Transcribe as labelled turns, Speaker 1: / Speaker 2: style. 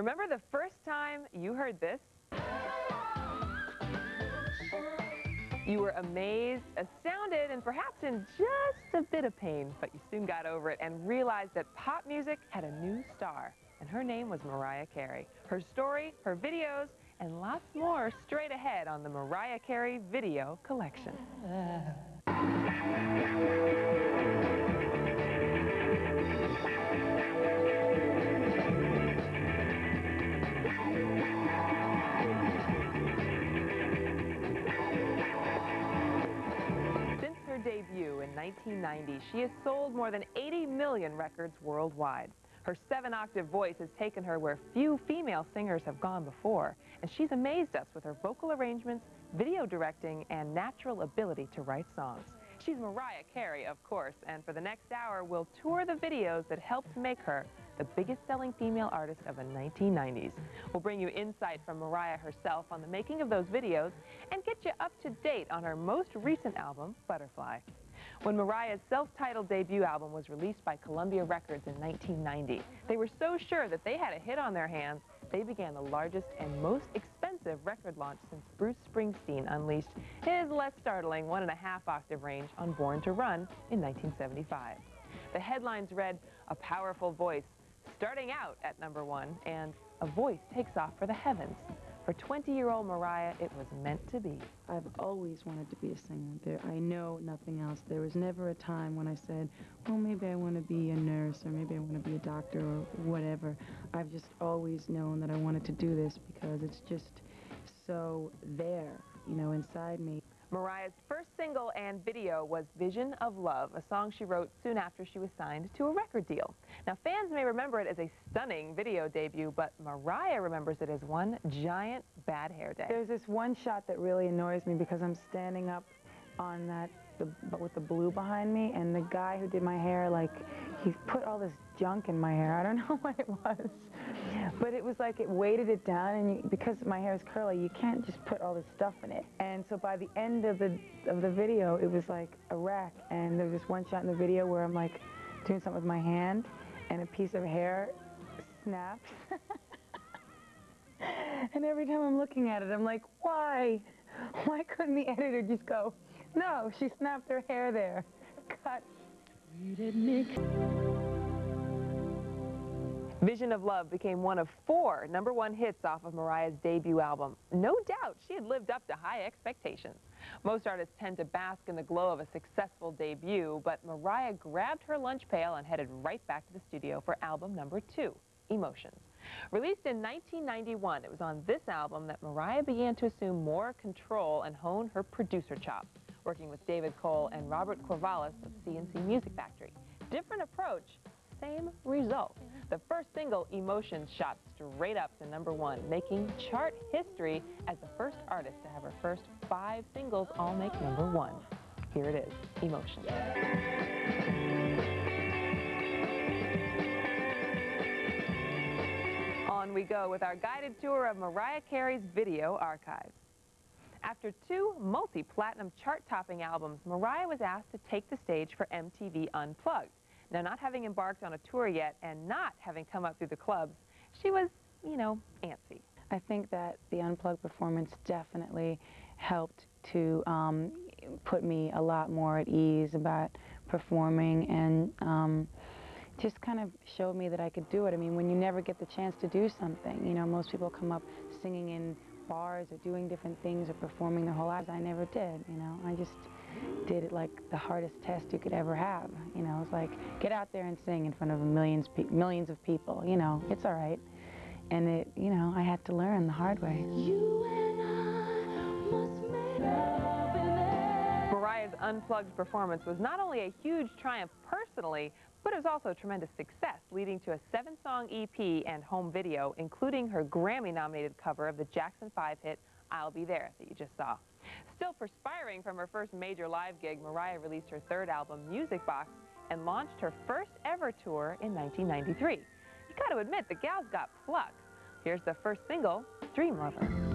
Speaker 1: Remember the first time you heard this? You were amazed, astounded, and perhaps in just a bit of pain, but you soon got over it and realized that pop music had a new star, and her name was Mariah Carey. Her story, her videos, and lots more straight ahead on the Mariah Carey Video Collection. Debut in 1990, she has sold more than 80 million records worldwide. Her seven-octave voice has taken her where few female singers have gone before, and she's amazed us with her vocal arrangements, video directing, and natural ability to write songs. She's Mariah Carey, of course, and for the next hour, we'll tour the videos that helped make her the biggest-selling female artist of the 1990s. We'll bring you insight from Mariah herself on the making of those videos and get you up to date on her most recent album, Butterfly. When Mariah's self-titled debut album was released by Columbia Records in 1990, they were so sure that they had a hit on their hands, they began the largest and most expensive record launch since Bruce Springsteen unleashed his less startling one and a half octave range on Born to Run in 1975. The headlines read, A Powerful Voice, starting out at number one, and A Voice Takes Off for the Heavens. For 20-year-old Mariah, it was meant to be.
Speaker 2: I've always wanted to be a singer. There, I know nothing else. There was never a time when I said, well, maybe I want to be a nurse or maybe I want to be a doctor or whatever. I've just always known that I wanted to do this because it's just so there, you know, inside me.
Speaker 1: Mariah's first single and video was Vision of Love, a song she wrote soon after she was signed to a record deal. Now, fans may remember it as a stunning video debut, but Mariah remembers it as one giant bad hair day.
Speaker 2: There's this one shot that really annoys me because I'm standing up on that, the, with the blue behind me, and the guy who did my hair, like, he put all this junk in my hair. I don't know what it was, but it was like it weighted it down, and you, because my hair is curly, you can't just put all this stuff in it. And so by the end of the of the video, it was like a wreck. And there was this one shot in the video where I'm like doing something with my hand, and a piece of hair snaps. and every time I'm looking at it, I'm like, why? Why couldn't the editor just go, no, she snapped her hair there. Cut.
Speaker 1: Vision of Love became one of four number one hits off of Mariah's debut album. No doubt she had lived up to high expectations. Most artists tend to bask in the glow of a successful debut, but Mariah grabbed her lunch pail and headed right back to the studio for album number two, Emotions. Released in 1991, it was on this album that Mariah began to assume more control and hone her producer chops, working with David Cole and Robert Clivillés of C+C Music Factory. Different approach, same result. The first single, Emotions, shot straight up to number one, making chart history as the first artist to have her first five singles all make number one. Here it is, Emotions. On we go with our guided tour of Mariah Carey's video archives. After two multi-platinum chart-topping albums, Mariah was asked to take the stage for MTV Unplugged. Now, not having embarked on a tour yet and not having come up through the clubs, she was, you know, antsy.
Speaker 2: I think that the Unplugged performance definitely helped to um, put me a lot more at ease about performing and um, just kind of showed me that I could do it. I mean, when you never get the chance to do something, you know, most people come up singing in bars or doing different things or performing their whole lives. I never did, you know. I just did it like the hardest test you could ever have. You know, it's like, get out there and sing in front of millions, millions of people, you know, it's all right. And it, you know, I had to learn the hard way.
Speaker 1: Mariah's unplugged performance was not only a huge triumph personally, but it was also a tremendous success, leading to a seven-song EP and home video, including her Grammy-nominated cover of the Jackson 5 hit, I'll Be There, that you just saw. Still perspiring from her first major live gig, Mariah released her third album, Music Box, and launched her first ever tour in 1993. You gotta admit, the gal's got pluck. Here's the first single, Dream Lover.